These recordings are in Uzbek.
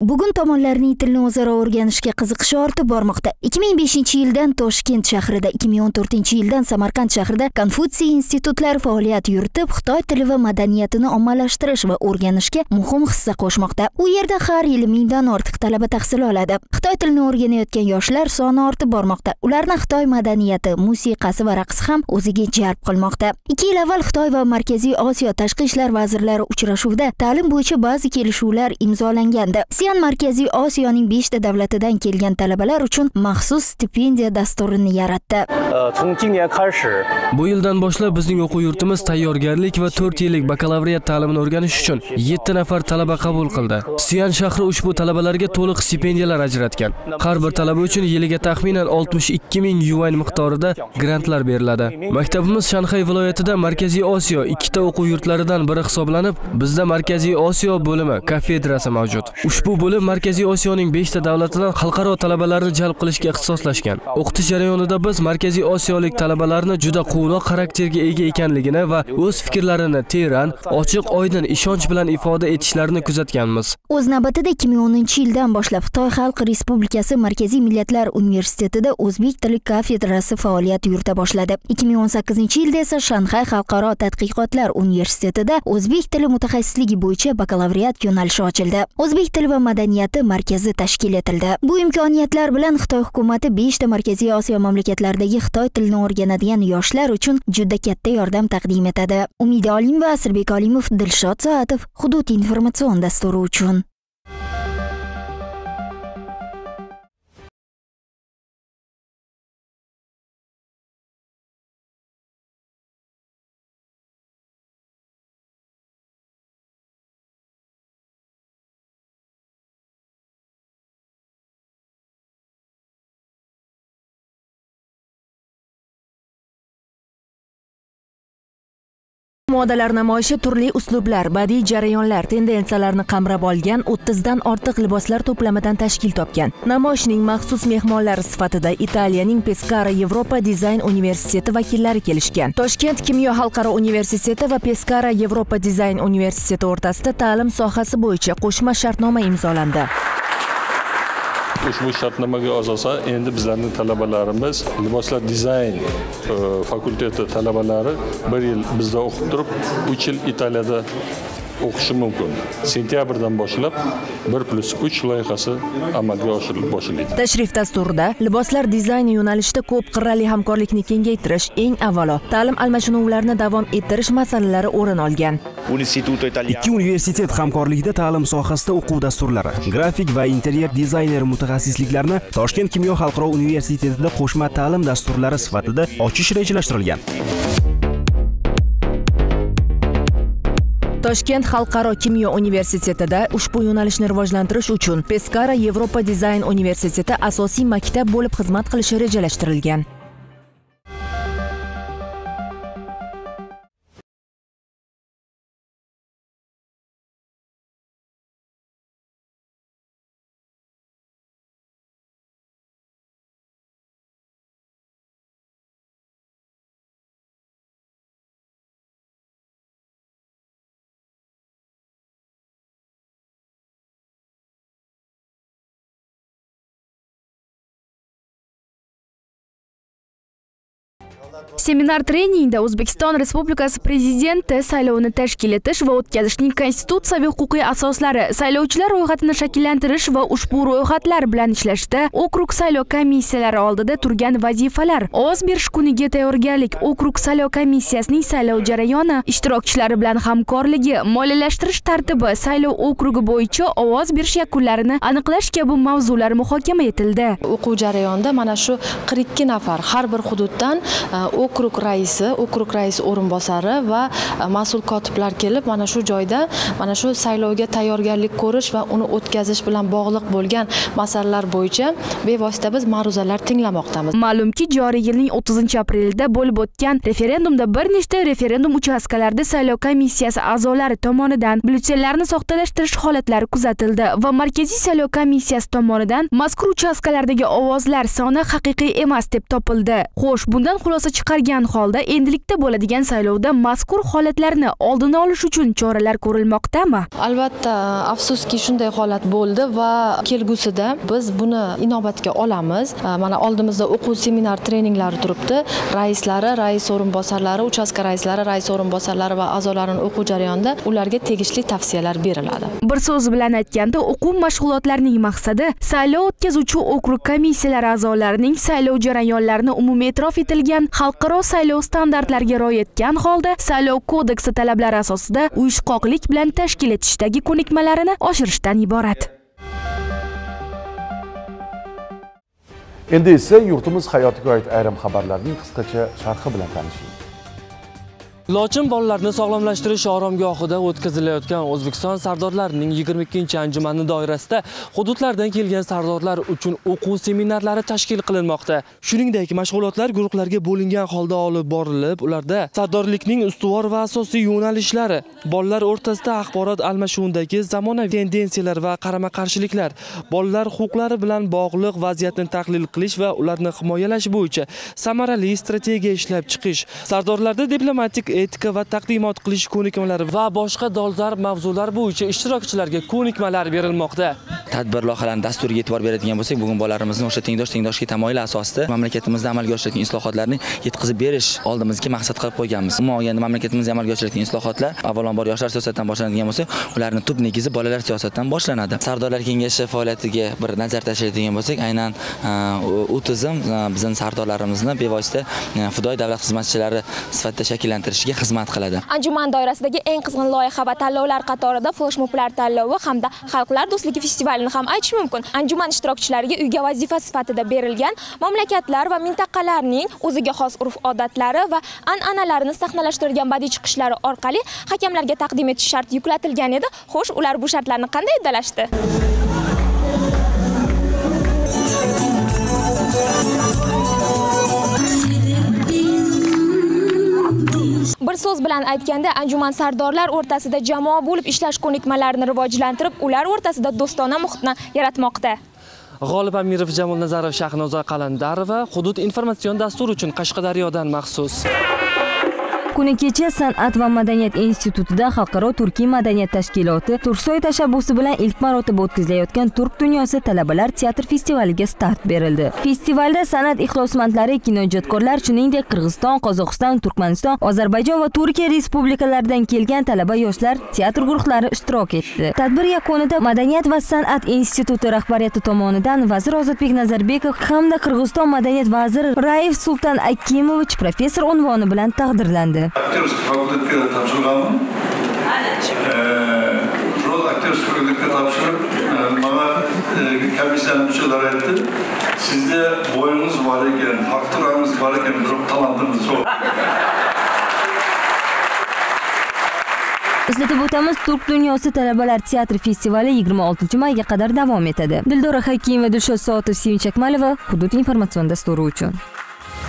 bugun tomonlarning tilni o'zaro o'rganishga qiziqishi ortib bormoqda. 2005 yildan toshkent shahrida 2014 yildan samarqand shahrida konfutsiy institutlari faoliyat yuritib xitoy tili va madaniyatini ommalashtirish va o'rganishga muhim hissa qo'shmoqda. U yerda har yili mingdan ortiq talaba tahsil oladi. Xitoy tilini o'rganayotgan yoshlar soni ortib bormoqda. Ularni xitoy madaniyati musiqasi va raqsi ham o'ziga jalb qilmoqda. Ikki yil avval xitoy va markaziy osiyo tashqi ishlar vazirlari uchrashuvida ta'lim bo'yicha ba'zi kelishuvlar imzolangandi rossiyan markaziy osiyoning beshta davlatidan kelgan talabalar uchun maxsus stipendiya dasturini yaratdi. Bu yildan boshlab bizning o'quv yurtimiz tayyorgarlik va 4 yillik bakalavriat ta'limini o'rganish uchun 7 nafar talaba qabul qildi. Siyan shahri ushbu talabalarga to'liq stipendiyalar ajratgan. Har bir talaba uchun yiliga taxminan 62 ming yuan miqdorida grantlar beriladi. Maktabimiz shanxay viloyatida markaziy osiyo ikkita o'quv yurtlaridan biri hisoblanib bizda markaziy osiyo bo'limi kafedrasi mavjud. Ushbu bo'lib markaziy osiyoning 5 ta davlatidan xalqaro talabalarni jalb qilishga ixtisoslashgan. O'qitish jarayonida biz markaziy osiyolik talabalarni juda quvnoq xarakterga ega ekanligini va o'z fikrlarini teran ochiq oydin ishonch bilan ifoda etishlarini kuzatganmiz. O'z navbatida 2010 yildan boshlab xitoy xalq respublikasi markaziy millatlar universitetida o'zbek tili kafedrasi faoliyat yurita boshladi. 2018 yilda esa shanxay xalqaro tadqiqotlar universitetida o'zbek tili mutaxassisligi bo'yicha bakalavriat yo'nalishi ochildi. O'zbek tili va madaniyati markazi tashkil etildi. Bu imkoniyatlar bilan xitoy hukumati 5 ta markaziy osiyo mamlakatlaridagi xitoy tilini o'rganadigan yoshlar uchun juda katta yordam taqdim etadi. Umida olimova asrbek olimov dilshod soatov hudud informatsion dasturi uchun. Modalar namoyishi turli uslublar badiiy jarayonlar tendensiyalarni qamrab olgan 30 dan ortiq liboslar to'plamidan tashkil topgan. Namoyishning maxsus mehmonlari sifatida italiyaning peskara yevropa dizayn universiteti vakillari kelishgan. Toshkent kimyo xalqaro universiteti va peskara yevropa dizayn universiteti o'rtasida ta'lim sohasi bo'yicha qo'shma shartnoma imzolandi. Ushbu shartnomaga asosan endi bizlarning talabalarimiz liboslar dizayn e, fakulteti talabalari bir yil bizda o'qib turib uch yil italiyada o'qishi mumkin. Sentyabrdan boshlab bir plyus uch loyihasi amalga oshirilib boshlaydi. Tashrif dasturida liboslar dizayni yo'nalishida ko'p qirrali hamkorlikni kengaytirish eng avvalo ta'lim almashinuvlarini davom ettirish masalalari o'rin olgan. Ikki universitet hamkorligida ta'lim sohasida o'quv dasturlari grafik va interyer dizayner mutaxassisliklarini toshkent kimyo xalqaro universitetida qo'shma ta'lim dasturlari sifatida ochish rejalashtirilgan toshkent xalqaro kimyo universitetida ushbu yo'nalishni rivojlantirish uchun peskara yevropa dizayn universiteti asosiy maktab bo'lib xizmat qilishi rejalashtirilgan. Seminar treningda o'zbekiston respublikasi prezidenti saylovini tashkil etish va o'tkazishning konstitutsiyaviy huquqiy asoslari saylovchilar ro'yxatini shakllantirish va ushbu ro'yxatlar bilan ishlashda okrug saylov komissiyalari oldida turgan vazifalar ovoz berish kuniga tayyorgarlik okrug saylov komissiyasining saylov jarayoni ishtirokchilari bilan hamkorligi moliyalashtirish tartibi saylov okrugi bo'yicha ovoz berish yakunlarini aniqlash kabi mavzular muhokama etildi o'quv jarayonida mana shu qirq ikki nafar har bir hududdan okrug raisi okrug raisi o'rinbosari va e, mas'ul kotiblar kelib mana shu joyda mana shu saylovga tayyorgarlik ko'rish va uni o'tkazish bilan bog'liq bo'lgan masalalar bo'yicha bevosita biz ma'ruzalar tinglamoqdamiz. Ma'lumki joriy yilning 30 aprelida bo'lib o'tgan referendumda bir nechta referendum uchastkalarida saylov komissiyasi a'zolari tomonidan byulletenlarni soxtalashtirish holatlari kuzatildi va markaziy saylov komissiyasi tomonidan mazkur uchastkalardagi ovozlar soni haqiqiy emas deb topildi. Xo'sh bundan xulosa chiqargan holda endilikda bo'ladigan saylovda mazkur holatlarni oldini olish uchun choralar ko'rilmoqdami? Albatta afsuski shunday holat bo'ldi va kelgusida biz buni inobatga olamiz. Mana oldimizda o'quv seminar treninglari turibdi. Raislari rais o'rinbosarlari uchastka raislari rais o'rinbosarlari va a'zolarini o'quv jarayonida ularga tegishli tavsiyalar beriladi. Bir so'z bilan aytganda o'quv mashg'ulotlarining maqsadi saylov o'tkazuvchi okrug komissiyalari a'zolarining saylov jarayonlarini umumiy e'tirof etilgan xalqaro saylov standartlariga rioya etgan holda saylov kodeksi talablari asosida uyushqoqlik bilan tashkil etishdagi ko'nikmalarini oshirishdan iborat. Endi esa yurtimiz hayotiga oid ayrim xabarlarning qisqacha sharhi bilan tanishing. Lochin bolalarni sog'lomlashtirish oromgohida o'tkazilayotgan O'zbekiston sardorlarining 22 anjumani doirasida hududlardan kelgan sardorlar uchun o'quv seminarlari tashkil qilinmoqda. Shuningdek, mashg'ulotlar guruhlarga bo'lingan holda olib borilib, ularda sardorlikning ustuvor va asosiy yo'nalishlari, bolalar o'rtasida axborot almashuvidagi zamonaviy tendensiyalar va qarama-qarshiliklar, bolalar huquqlari bilan bog'liq vaziyatni tahlil qilish va ularni himoyalash bo'yicha samarali strategiya ishlab chiqish, sardorlarda diplomatik etika va taqdimot qilish ko'nikmalari va boshqa dolzarb mavzular bo'yicha ishtirokchilarga ko'nikmalar berilmoqda. Tadbir loyihalarini dasturiga e'tibor beradigan bo'lsak, bugun bolalarimizni o'sha tengdosh tengdoshlik tamoyili asosida mamlakatimizda amalga oshirayotgan islohotlarni yetkazib berish oldimizga maqsad qilib qo'yganmiz. Umuman olganda mamlakatimizda amalga oshirayotgan islohotlar avvalambor yoshlar siyosatidan boshlanadigan bo'lsa, ularni tub negizi bolalar siyosatidan boshlanadi. Sardorlar kengashi faoliyatiga bir nazar tashlaydigan bo'lsak, aynan e, u tizim e, bizning sardorlarimizni bevosita e, fidoyi davlat xizmatchilari sifatida shakllantirishiga xizmat qiladi. Anjuman doirasidagi eng qizg'in loyiha va tanlovlar qatorida flashmoblar tanlovi hamda xalqlar do'stligi festivali festivalini ham aytish mumkin. Anjuman ishtirokchilariga uyga vazifa sifatida berilgan mamlakatlar va mintaqalarning o'ziga xos urf-odatlari va an'analarini sahnalashtirgan badiiy chiqishlari orqali hakamlarga taqdim etish sharti yuklatilgan edi. Xo'sh, ular bu shartlarni qanday uddalashdi? Bir so'z bilan aytganda anjuman sardorlar o'rtasida jamoa bo'lib ishlash ko'nikmalarini rivojlantirib ular o'rtasida do'stona muhitni yaratmoqda. G'olib Amirov Jamol Nazarov Shahnoza Qalandarova hudud informatsion dasturi uchun Qashqadaryodan maxsus. Kuni kecha san'at va madaniyat institutida xalqaro turkiy madaniyat tashkiloti turksoy tashabbusi bilan ilk marotaba o'tkazilayotgan turk dunyosi talabalar teatr festivaliga start berildi. Festivalda san'at ixlosmandlari kinoijodkorlar shuningdek qirg'iziston qozog'iston turkmaniston ozarbayjon va turkiya respublikalaridan kelgan talaba yoshlar teatr guruhlari ishtirok etdi. Tadbir yakunida madaniyat va san'at instituti rahbariyati tomonidan vazir ozodbek nazarbekov hamda qirg'iziston madaniyat vaziri raif sultan akimovich professor unvoni bilan taqdirlandi. Akтерский fakultetga topshirganman rol akterskiy fakultetga topshirib mana e, komissiyani mushaalari etti. Sizde bo'yingiz var ekan fakturangiz var ekan turib talantingiz yo'q eslatib o'tamiz turk dunyosi talabalar teatri festivali 26 mayga qadar davom etadi. Dildora hakimova dilshod soatov sevinch akmalova hudud informatsion dasturi uchun.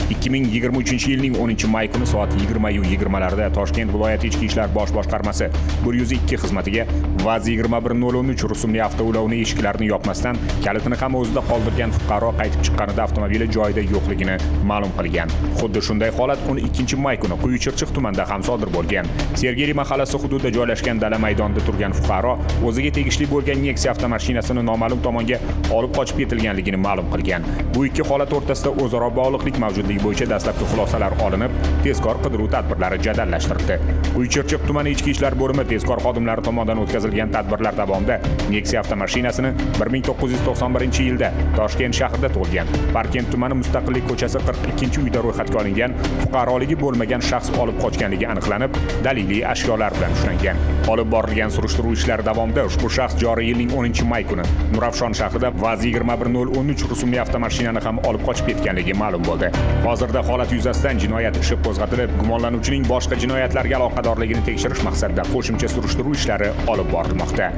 2023 yilning 10 may kuni soat 20 yu 20 larda Toshkent viloyati ichki ishlar bosh boshqarmasi 102 xizmatiga VAZ 21013 rusumli avtoulovni eshiklarini yopmasdan kalitini ham o'zida qoldirgan fuqaro qaytib chiqqanida avtomobili joyida yo'qligini ma'lum qilgan. Xuddi shunday holat 12 may kuni Quyichirchiq tumanida ham sodir bo'lgan. Sergeli mahallasi hududida joylashgan dala maydonida turgan fuqaro o'ziga tegishli bo'lgan Nexia avtomashinasini noma'lum tomonga olib qochib ketilganligini ma'lum qilgan. Bu ikki holat o'rtasida o'zaro bog'liqlik mavjud mavjudligi bo'yicha dastlabki xulosalar olinib tezkor qidiruv tadbirlari jadallashtirildi. Quychirchiq tumani ichki ishlar bo'limi tezkor xodimlari tomonidan o'tkazilgan tadbirlar davomida nexia avtomashinasini 1991 yilda toshkent shahrida tug'ilgan. Parkent tumani mustaqillik ko'chasi 42 uyda ro'yxatga olingan fuqaroligi bo'lmagan shaxs olib qochganligi aniqlanib daliliy ashyolar bilan ushlangan. Olib borilgan surishtiruv ishlari davomida ushbu shaxs joriy yilning 10 may kuni nurafshon shahrida vaz 21013 rusumli avtomashinani ham olib qochib ketganligi ma'lum bo'ldi. Hozirda holat yuzasidan jinoyat ishi qo'zg'atilib gumonlanuvchining boshqa jinoyatlarga aloqadorligini tekshirish maqsadida qo'shimcha surishtiruv ishlari olib borilmoqda.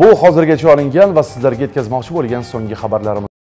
Bu hozirgacha olingan va sizlarga yetkazmoqchi bo'lgan so'nggi xabarlarimiz